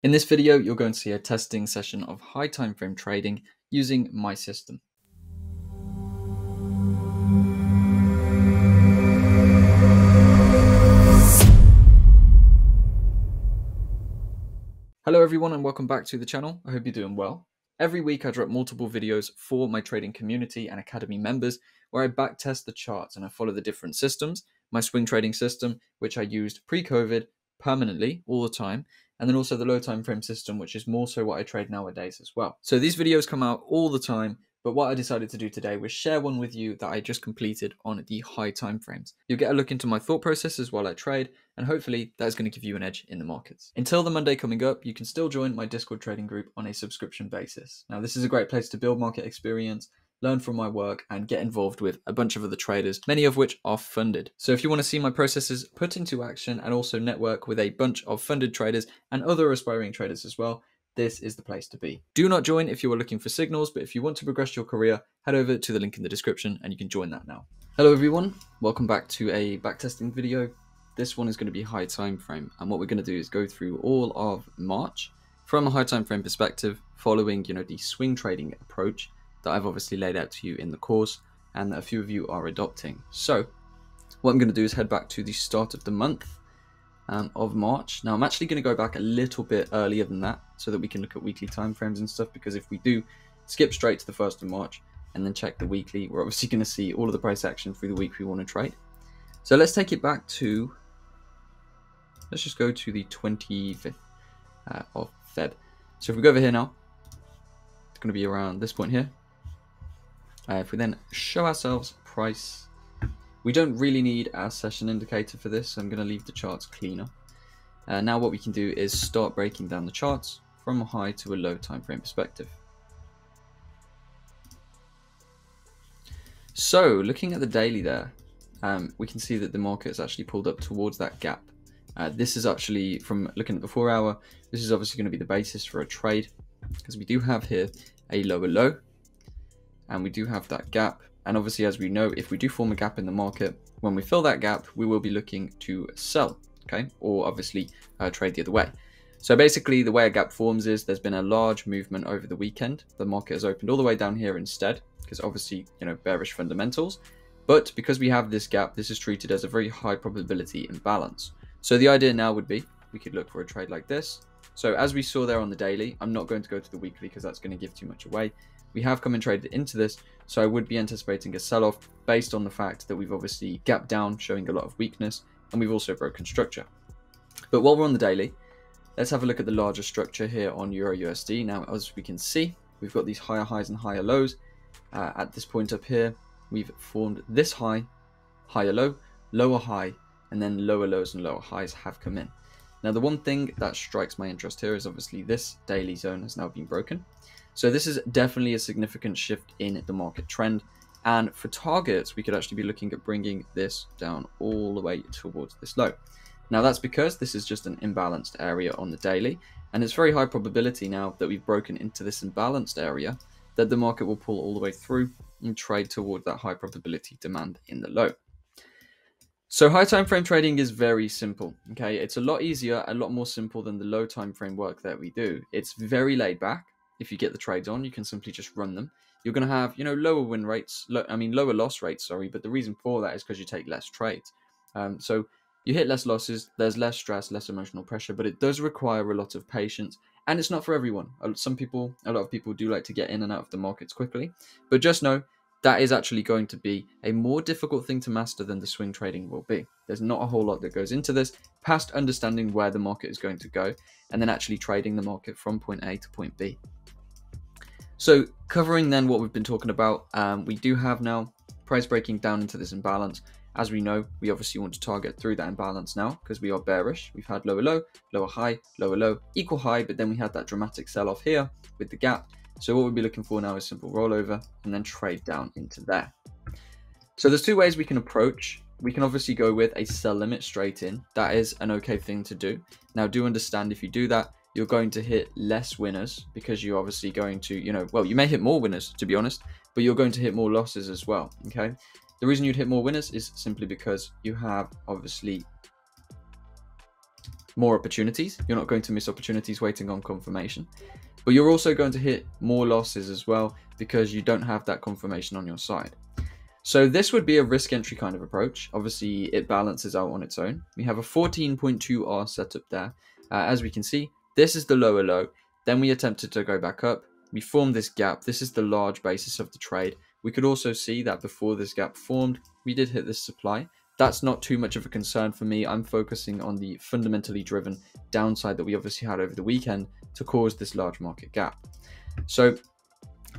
In this video, you're going to see a testing session of high time frame trading using my system. Hello everyone and welcome back to the channel. I hope you're doing well. Every week I drop multiple videos for my trading community and academy members where I backtest the charts and I follow the different systems, my swing trading system, which I used pre-COVID permanently all the time, and then also the low time frame system, which is more so what I trade nowadays as well. So these videos come out all the time, but what I decided to do today was share one with you that I just completed on the high time frames. You'll get a look into my thought processes while I trade, and hopefully that is going to give you an edge in the markets. Until the Monday coming up, you can still join my Discord trading group on a subscription basis. Now, this is a great place to build market experience learn from my work, and get involved with a bunch of other traders, many of which are funded. So if you want to see my processes put into action and also network with a bunch of funded traders and other aspiring traders as well, this is the place to be. Do not join if you are looking for signals, but if you want to progress your career, head over to the link in the description and you can join that now. Hello everyone, welcome back to a backtesting video. This one is going to be high time frame, and what we're going to do is go through all of March from a high time frame perspective, following you know the swing trading approach that I've obviously laid out to you in the course and that a few of you are adopting. So what I'm going to do is head back to the start of the month um, of March. Now I'm actually going to go back a little bit earlier than that so that we can look at weekly timeframes and stuff because if we do skip straight to the 1st of March and then check the weekly, we're obviously going to see all of the price action through the week we want to trade. So let's take it back to, let's just go to the 25th uh, of Feb. So if we go over here now, it's going to be around this point here. Uh, if we then show ourselves price, we don't really need our session indicator for this, so I'm going to leave the charts cleaner. Uh, now what we can do is start breaking down the charts from a high to a low time frame perspective. So looking at the daily there, um, we can see that the market has actually pulled up towards that gap. Uh, this is actually, from looking at the four hour, this is obviously going to be the basis for a trade because we do have here a lower low and we do have that gap. And obviously, as we know, if we do form a gap in the market, when we fill that gap, we will be looking to sell, okay? Or obviously uh, trade the other way. So basically, the way a gap forms is there's been a large movement over the weekend. The market has opened all the way down here instead, because obviously, you know, bearish fundamentals. But because we have this gap, this is treated as a very high probability imbalance. So the idea now would be we could look for a trade like this. So as we saw there on the daily, I'm not going to go to the weekly because that's going to give too much away we have come and traded into this, so I would be anticipating a sell-off based on the fact that we've obviously gapped down, showing a lot of weakness, and we've also broken structure. But while we're on the daily, let's have a look at the larger structure here on Euro USD. Now, as we can see, we've got these higher highs and higher lows. Uh, at this point up here, we've formed this high, higher low, lower high, and then lower lows and lower highs have come in. Now, the one thing that strikes my interest here is obviously this daily zone has now been broken. So this is definitely a significant shift in the market trend. And for targets, we could actually be looking at bringing this down all the way towards this low. Now that's because this is just an imbalanced area on the daily. And it's very high probability now that we've broken into this imbalanced area that the market will pull all the way through and trade toward that high probability demand in the low. So high time frame trading is very simple. Okay, it's a lot easier, a lot more simple than the low time frame work that we do. It's very laid back if you get the trades on, you can simply just run them. You're going to have, you know, lower win rates, lo- I mean, lower loss rates, sorry, but the reason for that is because you take less trades. Um, so you hit less losses, there's less stress, less emotional pressure, but it does require a lot of patience. And it's not for everyone. Some people, a lot of people do like to get in and out of the markets quickly. But just know that is actually going to be a more difficult thing to master than the swing trading will be. There's not a whole lot that goes into this past understanding where the market is going to go and then actually trading the market from point A to point B. So covering then what we've been talking about, um, we do have now price breaking down into this imbalance. As we know, we obviously want to target through that imbalance now because we are bearish. We've had lower low, lower high, lower low, equal high, but then we had that dramatic sell off here with the gap. So what we'll be looking for now is simple rollover and then trade down into there. So there's two ways we can approach. We can obviously go with a sell limit straight in. That is an okay thing to do. Now do understand if you do that, you're going to hit less winners because you're obviously going to, you know, well, you may hit more winners to be honest, but you're going to hit more losses as well. Okay. The reason you'd hit more winners is simply because you have obviously more opportunities. You're not going to miss opportunities waiting on confirmation. But you're also going to hit more losses as well because you don't have that confirmation on your side. So this would be a risk entry kind of approach. Obviously, it balances out on its own. We have a 14.2R setup there. Uh, as we can see, this is the lower low. Then we attempted to go back up. We formed this gap. This is the large basis of the trade. We could also see that before this gap formed, we did hit this supply. That's not too much of a concern for me. I'm focusing on the fundamentally driven downside that we obviously had over the weekend to cause this large market gap. So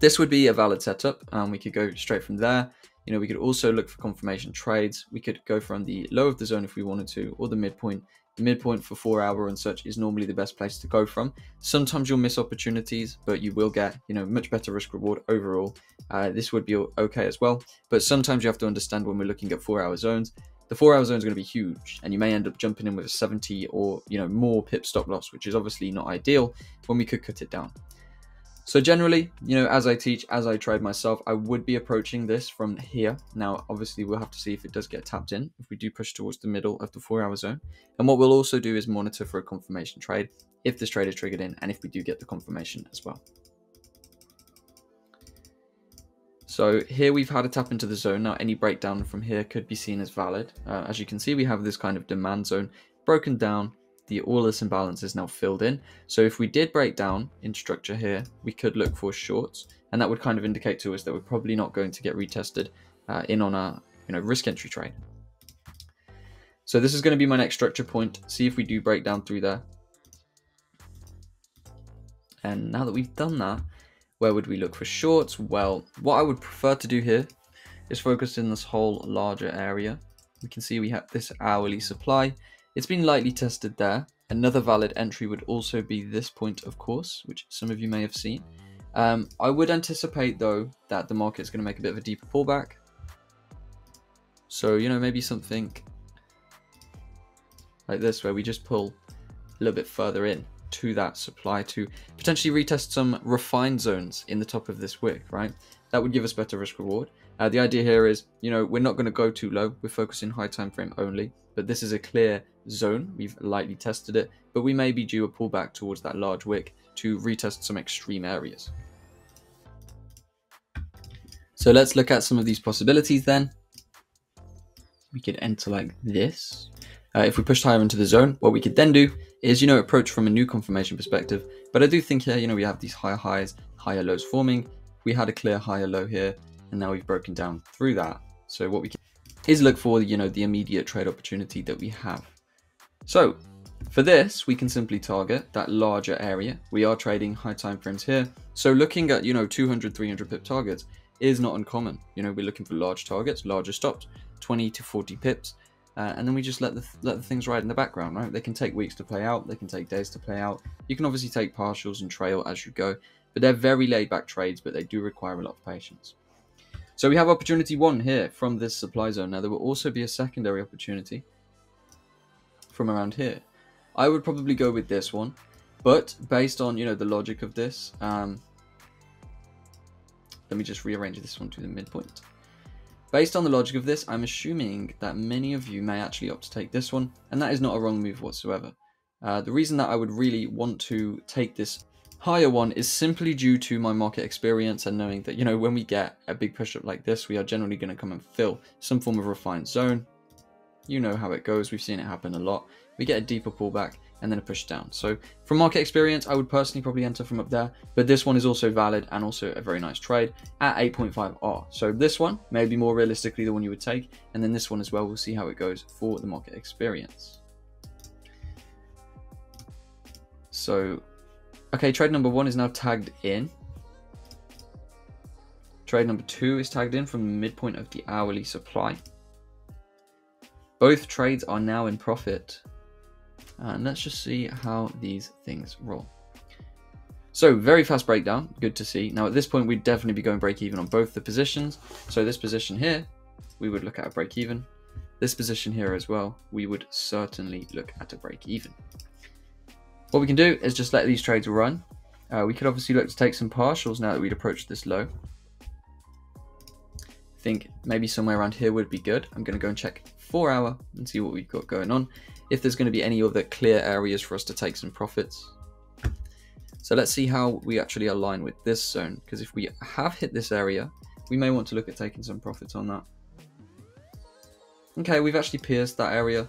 this would be a valid setup and we could go straight from there. You know, we could also look for confirmation trades. We could go from the low of the zone if we wanted to, or the midpoint. The midpoint for four hour and such is normally the best place to go from. Sometimes you'll miss opportunities, but you will get, you know, much better risk reward overall. Uh, this would be okay as well. But sometimes you have to understand when we're looking at four hour zones, the four hour zone is going to be huge and you may end up jumping in with a 70 or you know more pip stop loss which is obviously not ideal when we could cut it down so generally, you know, as I teach, as I trade myself, I would be approaching this from here. Now, obviously, we'll have to see if it does get tapped in, if we do push towards the middle of the four hour zone. And what we'll also do is monitor for a confirmation trade, if this trade is triggered in, and if we do get the confirmation as well. So here we've had a tap into the zone. Now any breakdown from here could be seen as valid. Uh, as you can see, we have this kind of demand zone broken down the all this imbalance is now filled in. So if we did break down in structure here, we could look for shorts, and that would kind of indicate to us that we're probably not going to get retested uh, in on our you know risk entry trade. So this is going to be my next structure point. See if we do break down through there. And now that we've done that, where would we look for shorts? Well, what I would prefer to do here is focus in this whole larger area. We can see we have this hourly supply it's been lightly tested there. Another valid entry would also be this point, of course, which some of you may have seen. Um, I would anticipate, though, that the market's going to make a bit of a deeper pullback. So, you know, maybe something like this, where we just pull a little bit further in to that supply to potentially retest some refined zones in the top of this wick, right? That would give us better risk reward. Uh, the idea here is, you know, we're not going to go too low. We're focusing high time frame only, but this is a clear zone. We've lightly tested it, but we may be due a pullback towards that large wick to retest some extreme areas. So let's look at some of these possibilities then. We could enter like this. Uh, if we pushed higher into the zone, what we could then do is, you know, approach from a new confirmation perspective. But I do think here, you know, we have these higher highs, higher lows forming. We had a clear higher low here, and now we've broken down through that. So what we can is look for, you know, the immediate trade opportunity that we have. So for this, we can simply target that larger area. We are trading high time frames here. So looking at, you know, 200, 300 pip targets is not uncommon. You know, we're looking for large targets, larger stops, 20 to 40 pips. Uh, and then we just let the, let the things ride in the background, right? They can take weeks to play out. They can take days to play out. You can obviously take partials and trail as you go, but they're very laid back trades, but they do require a lot of patience. So we have opportunity one here from this supply zone. Now there will also be a secondary opportunity from around here. I would probably go with this one, but based on, you know, the logic of this, um, let me just rearrange this one to the midpoint. Based on the logic of this, I'm assuming that many of you may actually opt to take this one, and that is not a wrong move whatsoever. Uh, the reason that I would really want to take this higher one is simply due to my market experience and knowing that, you know, when we get a big push up like this, we are generally going to come and fill some form of refined zone, you know how it goes. We've seen it happen a lot. We get a deeper pullback and then a push down. So from market experience, I would personally probably enter from up there, but this one is also valid and also a very nice trade at 8.5R. So this one may be more realistically the one you would take, and then this one as well. We'll see how it goes for the market experience. So, okay, trade number one is now tagged in. Trade number two is tagged in from the midpoint of the hourly supply. Both trades are now in profit. And let's just see how these things roll. So very fast breakdown, good to see. Now at this point, we'd definitely be going break even on both the positions. So this position here, we would look at a break even. This position here as well, we would certainly look at a break even. What we can do is just let these trades run. Uh, we could obviously look to take some partials now that we'd approached this low. I think maybe somewhere around here would be good. I'm going to go and check four hour and see what we've got going on. If there's going to be any other clear areas for us to take some profits. So let's see how we actually align with this zone, because if we have hit this area, we may want to look at taking some profits on that. Okay, we've actually pierced that area.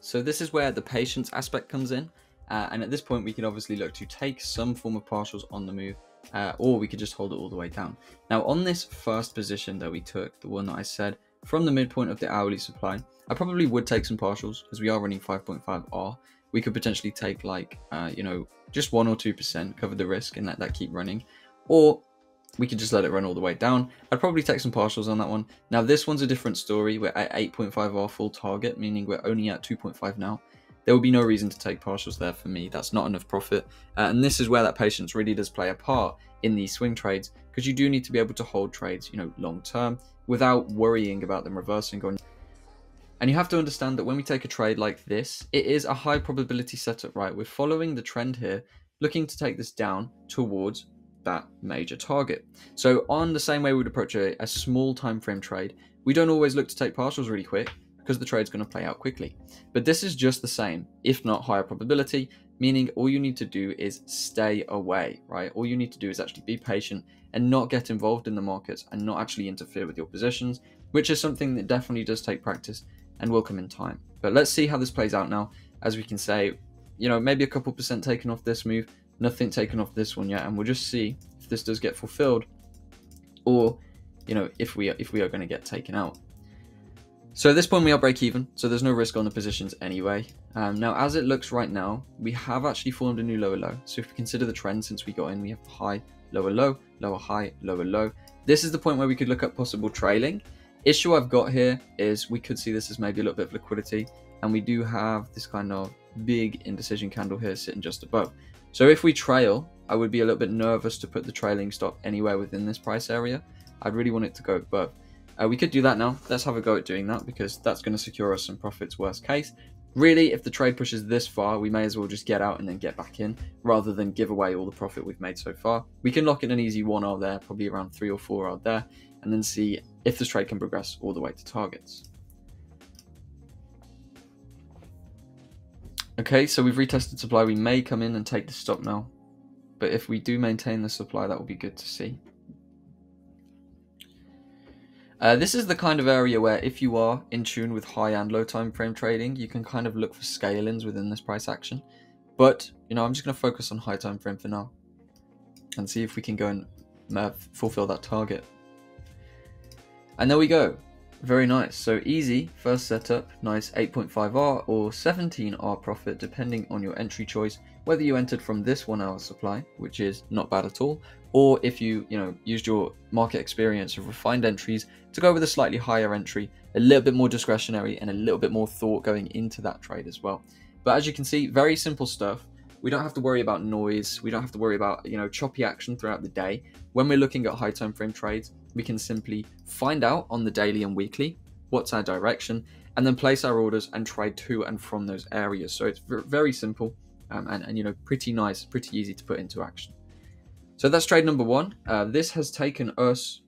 So this is where the patience aspect comes in. Uh, and at this point, we can obviously look to take some form of partials on the move, uh, or we could just hold it all the way down. Now, on this first position that we took, the one that I said from the midpoint of the hourly supply, I probably would take some partials because we are running 5.5 R. We could potentially take like, uh, you know, just 1 or 2%, cover the risk and let that keep running. Or we could just let it run all the way down. I'd probably take some partials on that one. Now this one's a different story. We're at 8.5 R full target, meaning we're only at 2.5 now. There would be no reason to take partials there for me. That's not enough profit. Uh, and this is where that patience really does play a part in these swing trades because you do need to be able to hold trades, you know, long term without worrying about them reversing on. And you have to understand that when we take a trade like this, it is a high probability setup, right? We're following the trend here, looking to take this down towards that major target. So on the same way we would approach a, a small time frame trade, we don't always look to take partials really quick because the trade's going to play out quickly. But this is just the same, if not higher probability, meaning all you need to do is stay away, right? All you need to do is actually be patient and not get involved in the markets and not actually interfere with your positions, which is something that definitely does take practice and will come in time. But let's see how this plays out now. As we can say, you know, maybe a couple percent taken off this move, nothing taken off this one yet, and we'll just see if this does get fulfilled or, you know, if we if we are going to get taken out. So at this point we are break even, so there's no risk on the positions anyway. Um, now as it looks right now, we have actually formed a new lower low. So if we consider the trend since we got in, we have high, lower low, lower high, lower low. This is the point where we could look at possible trailing. Issue I've got here is we could see this as maybe a little bit of liquidity, and we do have this kind of big indecision candle here sitting just above. So if we trail, I would be a little bit nervous to put the trailing stop anywhere within this price area. I'd really want it to go above. Uh, we could do that now. Let's have a go at doing that because that's going to secure us some profits worst case. Really, if the trade pushes this far, we may as well just get out and then get back in rather than give away all the profit we've made so far. We can lock in an easy 1 R there, probably around 3 or 4 R there, and then see if this trade can progress all the way to targets. Okay, so we've retested supply. We may come in and take the stop now. But if we do maintain the supply, that will be good to see. Uh, this is the kind of area where if you are in tune with high and low time frame trading, you can kind of look for scale-ins within this price action. But, you know, I'm just going to focus on high time frame for now and see if we can go and uh, fulfill that target. And there we go. Very nice. So easy, first setup, nice 8.5R or 17R profit depending on your entry choice, whether you entered from this one hour supply, which is not bad at all, or if you, you know, used your market experience of refined entries to go with a slightly higher entry, a little bit more discretionary and a little bit more thought going into that trade as well. But as you can see, very simple stuff. We don't have to worry about noise. We don't have to worry about, you know, choppy action throughout the day. When we're looking at high time frame trades, we can simply find out on the daily and weekly what's our direction and then place our orders and trade to and from those areas. So it's very simple um, and, and, you know, pretty nice, pretty easy to put into action. So that's trade number one. Uh, this has taken us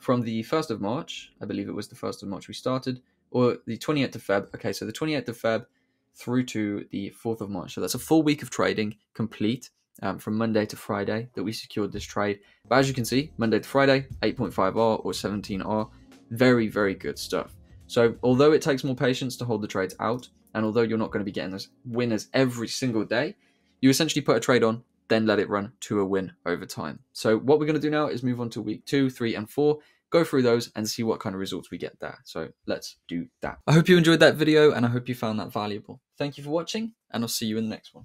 from the 1st of March, I believe it was the 1st of March we started, or the 28th of Feb. Okay, so the 28th of Feb through to the 4th of March. So that's a full week of trading complete um, from Monday to Friday that we secured this trade. But as you can see, Monday to Friday, 8.5R or 17R, very, very good stuff. So although it takes more patience to hold the trades out, and although you're not going to be getting those winners every single day, you essentially put a trade on, then let it run to a win over time. So what we're going to do now is move on to week two, three, and four, go through those and see what kind of results we get there. So let's do that. I hope you enjoyed that video and I hope you found that valuable. Thank you for watching and I'll see you in the next one.